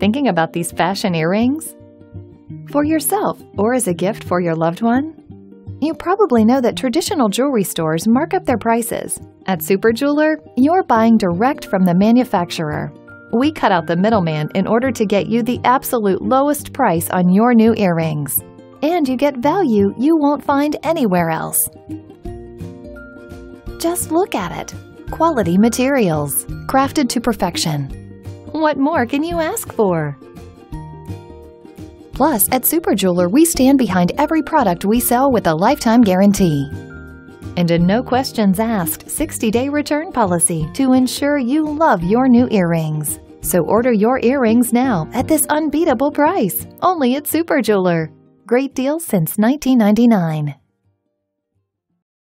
Thinking about these fashion earrings? For yourself or as a gift for your loved one? You probably know that traditional jewelry stores mark up their prices. At Super Jeweler, you're buying direct from the manufacturer. We cut out the middleman in order to get you the absolute lowest price on your new earrings. And you get value you won't find anywhere else. Just look at it. Quality materials, crafted to perfection. What more can you ask for? Plus, at Super Jeweler, we stand behind every product we sell with a lifetime guarantee. And a no questions asked 60 day return policy to ensure you love your new earrings. So order your earrings now at this unbeatable price, only at Super Jeweler. Great deal since 1999.